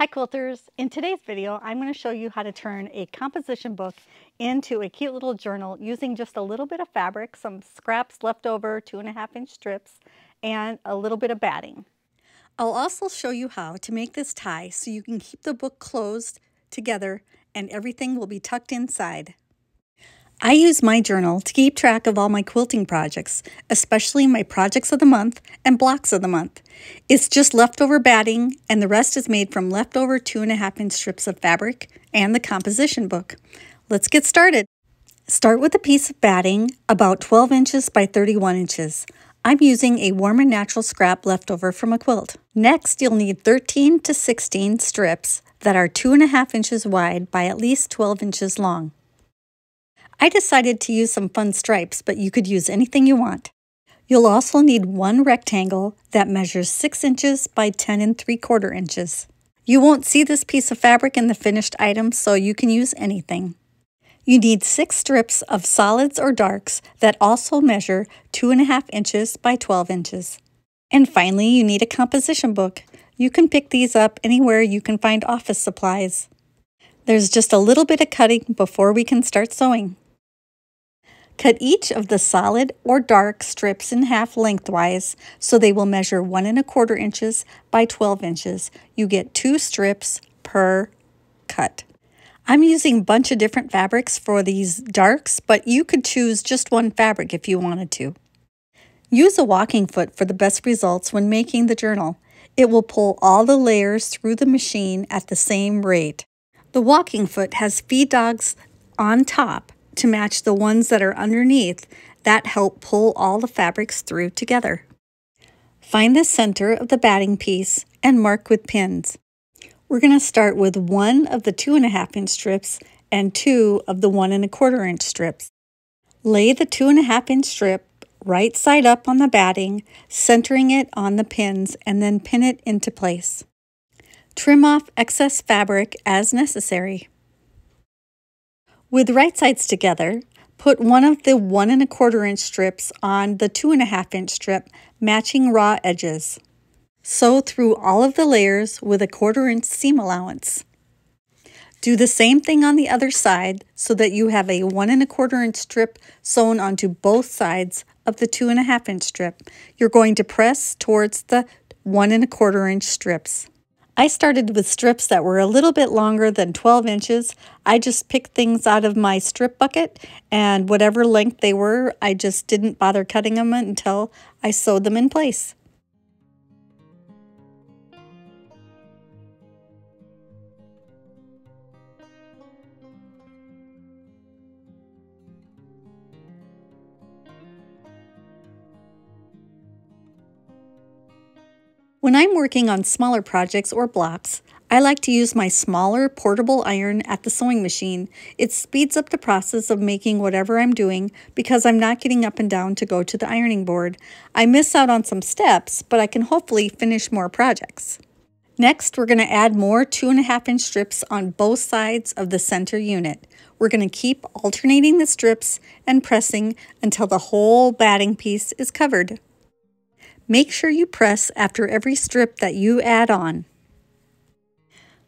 Hi quilters! In today's video, I'm going to show you how to turn a composition book into a cute little journal using just a little bit of fabric, some scraps left over, two and a half inch strips, and a little bit of batting. I'll also show you how to make this tie so you can keep the book closed together and everything will be tucked inside. I use my journal to keep track of all my quilting projects, especially my projects of the month and blocks of the month. It's just leftover batting, and the rest is made from leftover two and a half inch strips of fabric and the composition book. Let's get started. Start with a piece of batting about 12 inches by 31 inches. I'm using a warm and natural scrap leftover from a quilt. Next, you'll need 13 to 16 strips that are two and a half inches wide by at least 12 inches long. I decided to use some fun stripes, but you could use anything you want. You'll also need one rectangle that measures 6 inches by 10 and 3 quarter inches. You won't see this piece of fabric in the finished item, so you can use anything. You need 6 strips of solids or darks that also measure 2.5 inches by 12 inches. And finally, you need a composition book. You can pick these up anywhere you can find office supplies. There's just a little bit of cutting before we can start sewing. Cut each of the solid or dark strips in half lengthwise so they will measure one and a quarter inches by 12 inches. You get two strips per cut. I'm using a bunch of different fabrics for these darks, but you could choose just one fabric if you wanted to. Use a walking foot for the best results when making the journal. It will pull all the layers through the machine at the same rate. The walking foot has feed dogs on top to match the ones that are underneath that help pull all the fabrics through together. Find the center of the batting piece and mark with pins. We're going to start with one of the two and a half inch strips and two of the one and a quarter inch strips. Lay the two and a half inch strip right side up on the batting, centering it on the pins, and then pin it into place. Trim off excess fabric as necessary. With right sides together, put one of the one and a quarter inch strips on the two and a half inch strip, matching raw edges. Sew through all of the layers with a quarter inch seam allowance. Do the same thing on the other side so that you have a one and a quarter inch strip sewn onto both sides of the two and a half inch strip. You're going to press towards the one and a quarter inch strips. I started with strips that were a little bit longer than 12 inches. I just picked things out of my strip bucket and whatever length they were, I just didn't bother cutting them until I sewed them in place. When I'm working on smaller projects or blocks, I like to use my smaller portable iron at the sewing machine. It speeds up the process of making whatever I'm doing because I'm not getting up and down to go to the ironing board. I miss out on some steps, but I can hopefully finish more projects. Next, we're going to add more two and a half inch strips on both sides of the center unit. We're going to keep alternating the strips and pressing until the whole batting piece is covered. Make sure you press after every strip that you add on.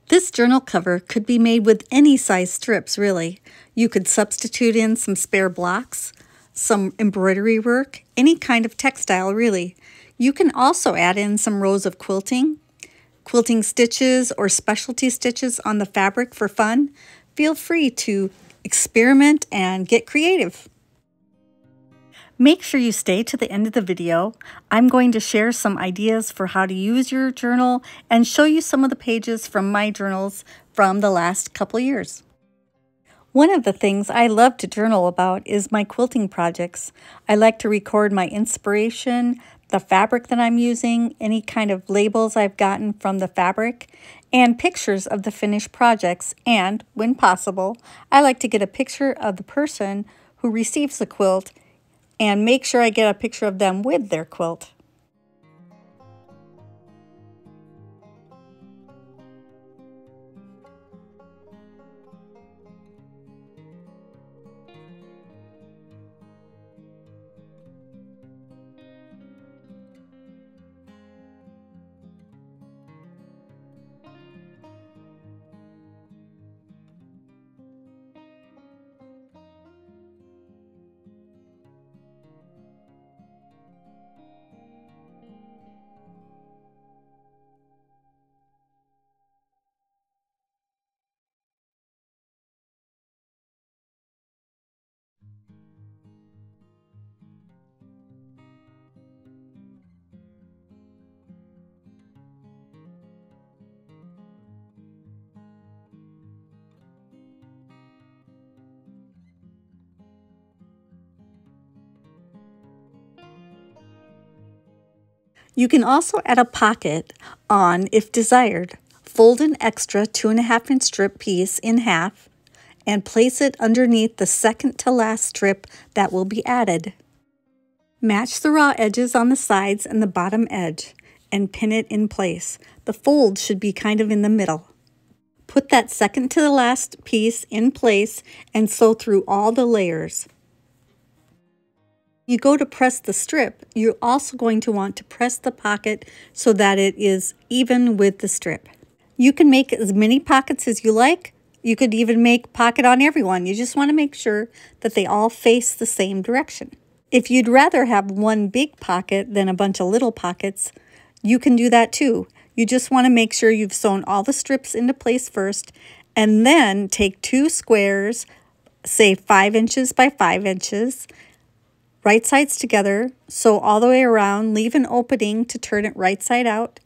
This journal cover could be made with any size strips, really. You could substitute in some spare blocks, some embroidery work, any kind of textile, really. You can also add in some rows of quilting, quilting stitches, or specialty stitches on the fabric for fun. Feel free to experiment and get creative. Make sure you stay to the end of the video. I'm going to share some ideas for how to use your journal and show you some of the pages from my journals from the last couple years. One of the things I love to journal about is my quilting projects. I like to record my inspiration, the fabric that I'm using, any kind of labels I've gotten from the fabric, and pictures of the finished projects. And, when possible, I like to get a picture of the person who receives the quilt and make sure I get a picture of them with their quilt. You can also add a pocket on if desired. Fold an extra two and a half inch strip piece in half and place it underneath the second to last strip that will be added. Match the raw edges on the sides and the bottom edge and pin it in place. The fold should be kind of in the middle. Put that second to the last piece in place and sew through all the layers. You go to press the strip, you're also going to want to press the pocket so that it is even with the strip. You can make as many pockets as you like. You could even make pocket on everyone. You just want to make sure that they all face the same direction. If you'd rather have one big pocket than a bunch of little pockets, you can do that too. You just want to make sure you've sewn all the strips into place first and then take two squares, say five inches by five inches, right sides together, sew all the way around, leave an opening to turn it right side out,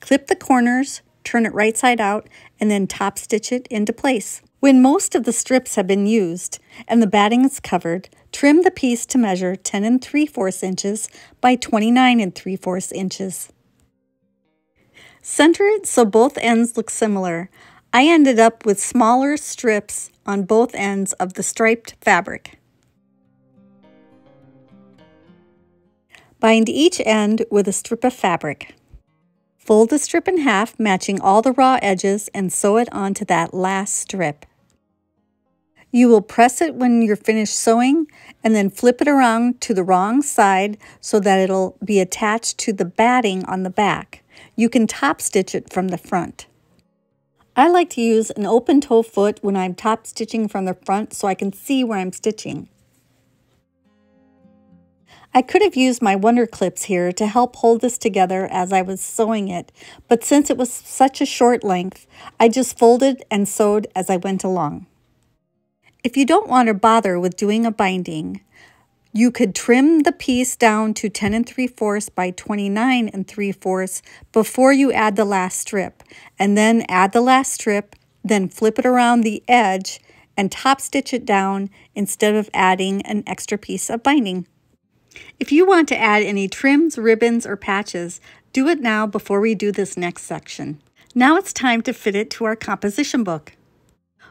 clip the corners, turn it right side out, and then top stitch it into place. When most of the strips have been used and the batting is covered, trim the piece to measure 10 and 3 fourths inches by 29 and 3 fourths inches. Center it so both ends look similar. I ended up with smaller strips on both ends of the striped fabric. Bind each end with a strip of fabric. Fold the strip in half, matching all the raw edges, and sew it onto that last strip. You will press it when you're finished sewing and then flip it around to the wrong side so that it'll be attached to the batting on the back. You can top stitch it from the front. I like to use an open toe foot when I'm top stitching from the front so I can see where I'm stitching. I could have used my wonder clips here to help hold this together as I was sewing it, but since it was such a short length, I just folded and sewed as I went along. If you don't want to bother with doing a binding, you could trim the piece down to 10 and 3 fourths by 29 and 3 fourths before you add the last strip, and then add the last strip, then flip it around the edge and top stitch it down instead of adding an extra piece of binding. If you want to add any trims, ribbons, or patches, do it now before we do this next section. Now it's time to fit it to our composition book.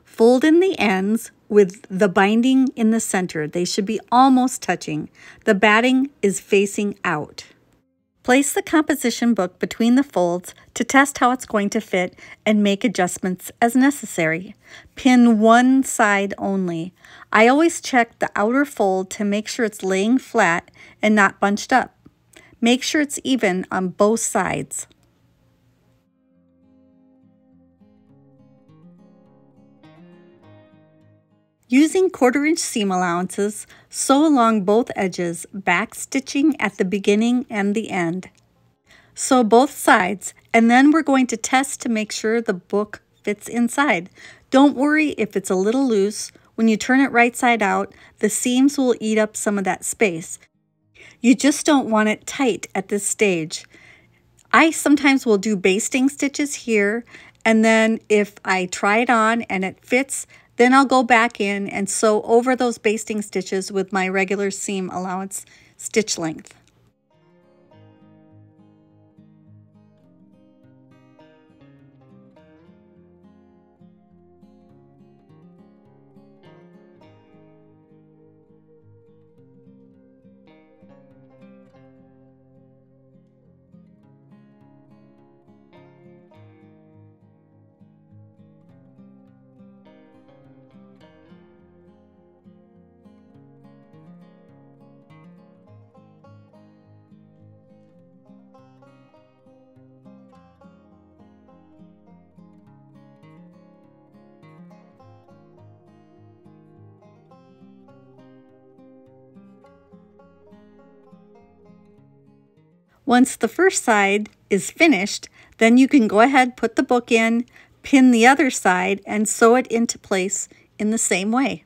Fold in the ends with the binding in the center. They should be almost touching. The batting is facing out. Place the composition book between the folds to test how it's going to fit and make adjustments as necessary. Pin one side only. I always check the outer fold to make sure it's laying flat and not bunched up. Make sure it's even on both sides. Using quarter inch seam allowances, sew along both edges, back stitching at the beginning and the end. Sew both sides, and then we're going to test to make sure the book fits inside. Don't worry if it's a little loose. When you turn it right side out, the seams will eat up some of that space. You just don't want it tight at this stage. I sometimes will do basting stitches here, and then if I try it on and it fits, then I'll go back in and sew over those basting stitches with my regular seam allowance stitch length. Once the first side is finished, then you can go ahead, put the book in, pin the other side, and sew it into place in the same way.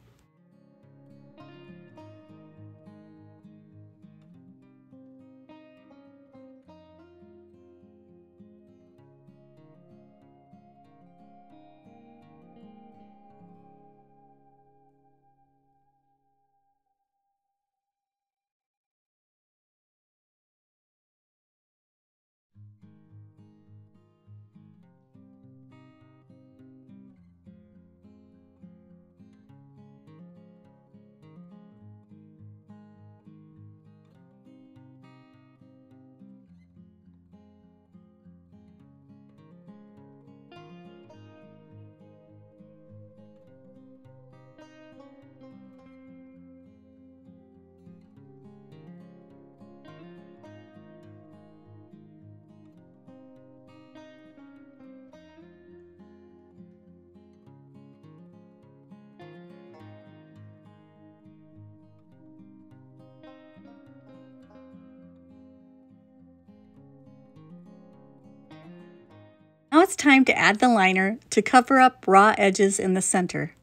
It's time to add the liner to cover up raw edges in the center.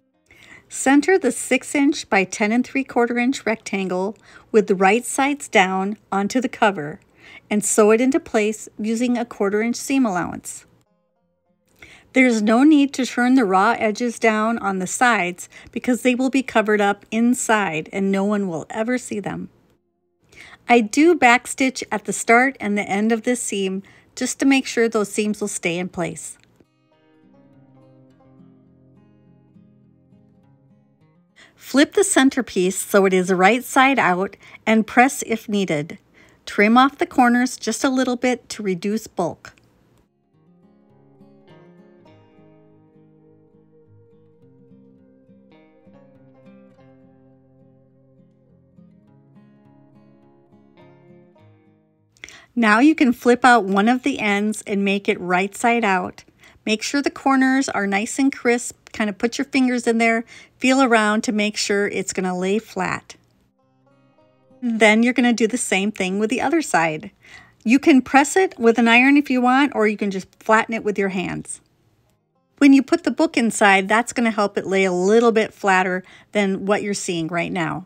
Center the 6 inch by 10 and 3 quarter inch rectangle with the right sides down onto the cover and sew it into place using a quarter inch seam allowance. There's no need to turn the raw edges down on the sides because they will be covered up inside and no one will ever see them. I do backstitch at the start and the end of this seam just to make sure those seams will stay in place. Flip the centerpiece so it is right side out and press if needed. Trim off the corners just a little bit to reduce bulk. Now you can flip out one of the ends and make it right side out. Make sure the corners are nice and crisp. Kind of put your fingers in there, feel around to make sure it's going to lay flat. Then you're going to do the same thing with the other side. You can press it with an iron if you want, or you can just flatten it with your hands. When you put the book inside, that's going to help it lay a little bit flatter than what you're seeing right now.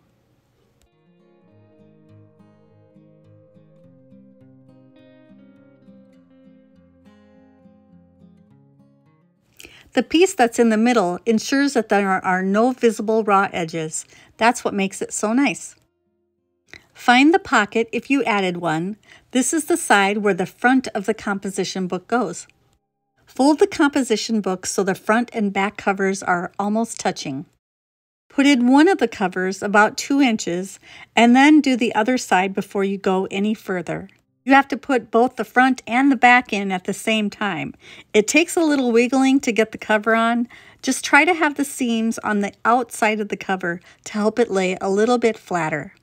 The piece that's in the middle ensures that there are no visible raw edges. That's what makes it so nice. Find the pocket if you added one. This is the side where the front of the composition book goes. Fold the composition book so the front and back covers are almost touching. Put in one of the covers about 2 inches and then do the other side before you go any further. You have to put both the front and the back in at the same time. It takes a little wiggling to get the cover on. Just try to have the seams on the outside of the cover to help it lay a little bit flatter.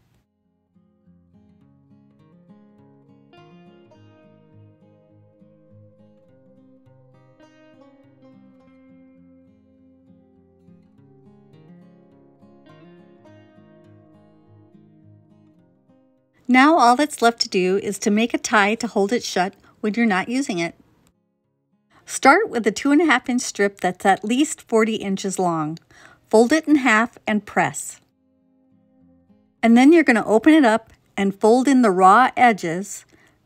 Now all that's left to do is to make a tie to hold it shut when you're not using it. Start with a two and a half inch strip that's at least 40 inches long. Fold it in half and press. And then you're going to open it up and fold in the raw edges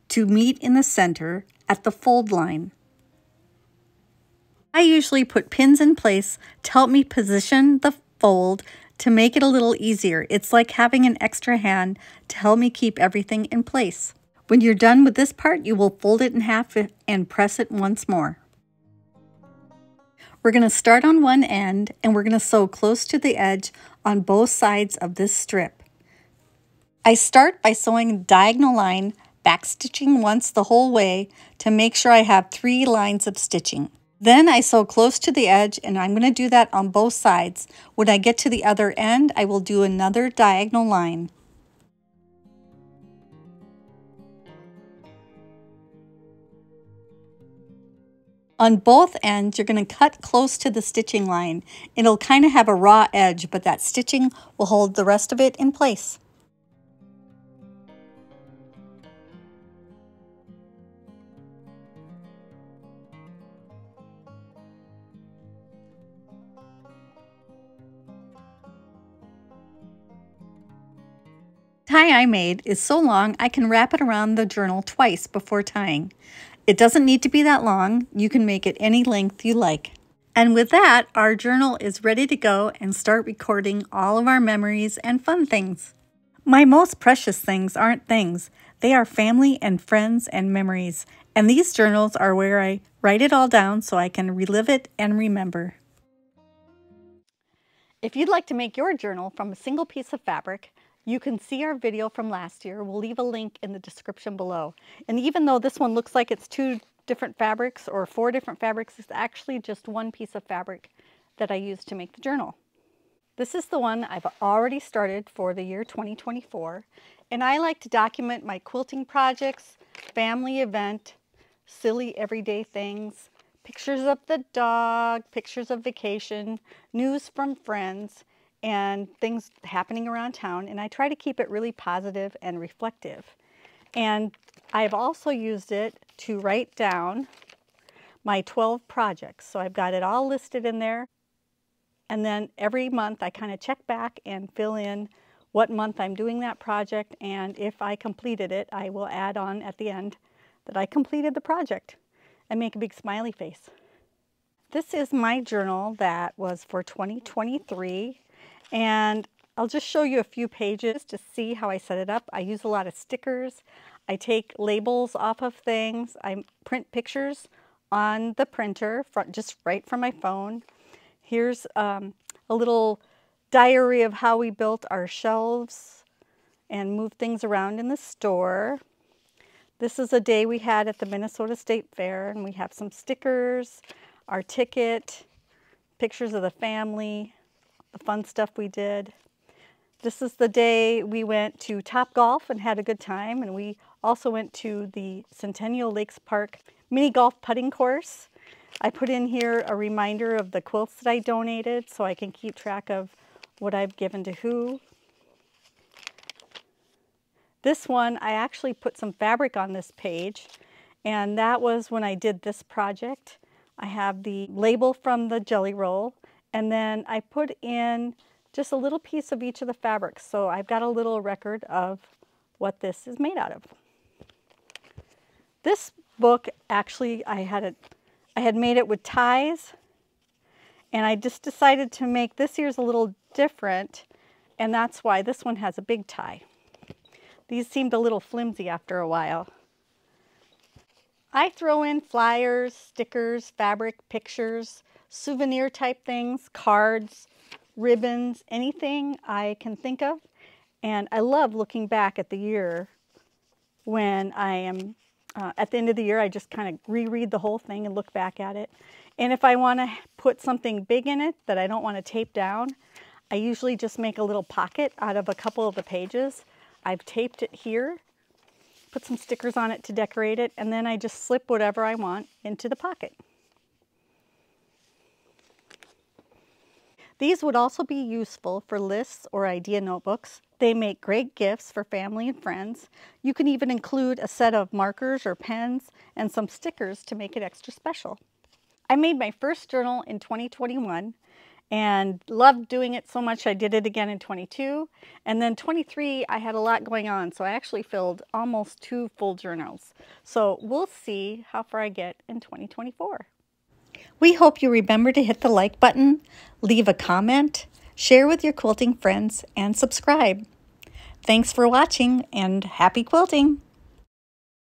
to meet in the center at the fold line. I usually put pins in place to help me position the fold to make it a little easier. It's like having an extra hand to help me keep everything in place. When you're done with this part, you will fold it in half and press it once more. We're going to start on one end and we're going to sew close to the edge on both sides of this strip. I start by sewing a diagonal line, backstitching once the whole way to make sure I have three lines of stitching. Then I sew close to the edge and I'm going to do that on both sides. When I get to the other end, I will do another diagonal line. On both ends, you're going to cut close to the stitching line. It'll kind of have a raw edge, but that stitching will hold the rest of it in place. Tie I made is so long I can wrap it around the journal twice before tying. It doesn't need to be that long. You can make it any length you like. And with that, our journal is ready to go and start recording all of our memories and fun things. My most precious things aren't things. They are family and friends and memories. And these journals are where I write it all down so I can relive it and remember. If you'd like to make your journal from a single piece of fabric, you can see our video from last year. We'll leave a link in the description below. And even though this one looks like it's two different fabrics or four different fabrics, it's actually just one piece of fabric that I used to make the journal. This is the one I've already started for the year 2024. And I like to document my quilting projects, family event, silly everyday things, pictures of the dog, pictures of vacation, news from friends, and things happening around town. And I try to keep it really positive and reflective. And I've also used it to write down my 12 projects. So I've got it all listed in there. And then every month I kind of check back and fill in what month I'm doing that project. And if I completed it, I will add on at the end that I completed the project and make a big smiley face. This is my journal that was for 2023. And I'll just show you a few pages to see how I set it up. I use a lot of stickers. I take labels off of things. I print pictures on the printer, just right from my phone. Here's um, a little diary of how we built our shelves and moved things around in the store. This is a day we had at the Minnesota State Fair and we have some stickers, our ticket, pictures of the family, the fun stuff we did. This is the day we went to Top Golf and had a good time and we also went to the Centennial Lakes Park mini golf putting course. I put in here a reminder of the quilts that I donated so I can keep track of what I've given to who. This one, I actually put some fabric on this page and that was when I did this project. I have the label from the jelly roll and then I put in just a little piece of each of the fabrics. So I've got a little record of what this is made out of. This book, actually, I had it, I had made it with ties, and I just decided to make this year's a little different, and that's why this one has a big tie. These seemed a little flimsy after a while. I throw in flyers, stickers, fabric, pictures, souvenir type things, cards, ribbons, anything I can think of. And I love looking back at the year when I am uh, at the end of the year, I just kind of reread the whole thing and look back at it. And if I want to put something big in it that I don't want to tape down, I usually just make a little pocket out of a couple of the pages. I've taped it here, put some stickers on it to decorate it, and then I just slip whatever I want into the pocket. These would also be useful for lists or idea notebooks. They make great gifts for family and friends. You can even include a set of markers or pens and some stickers to make it extra special. I made my first journal in 2021 and loved doing it so much I did it again in 22. And then 23, I had a lot going on, so I actually filled almost two full journals. So we'll see how far I get in 2024. We hope you remember to hit the like button, leave a comment, share with your quilting friends, and subscribe. Thanks for watching and happy quilting!